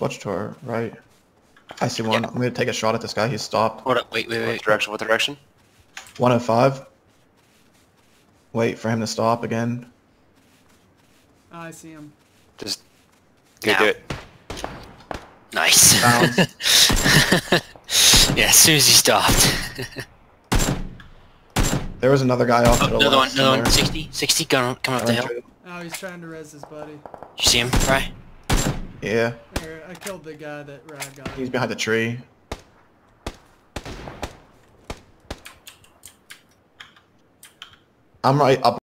Switch to right. I see one. I'm gonna take a shot at this guy. He's stopped. Hold up, wait, wait, What wait. direction? What direction? 105. Wait for him to stop again. Oh, I see him. Just go Now. do it. Nice. yeah, as soon as he stopped. There was another guy off oh, to the another one, left. another one. somewhere. 60, 60, coming, coming up the hill. Oh, he's trying to res his buddy. You see him, right? Yeah, There, I killed the guy that Rag got. he's behind the tree. I'm right up